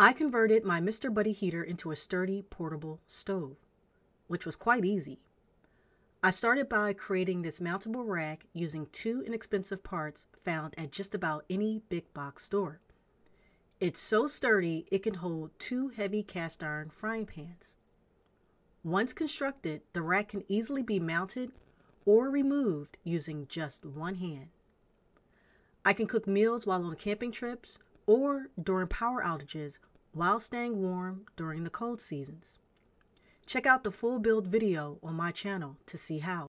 I converted my Mr. Buddy heater into a sturdy portable stove, which was quite easy. I started by creating this mountable rack using two inexpensive parts found at just about any big box store. It's so sturdy it can hold two heavy cast iron frying pans. Once constructed, the rack can easily be mounted or removed using just one hand. I can cook meals while on camping trips or during power outages while staying warm during the cold seasons. Check out the full build video on my channel to see how.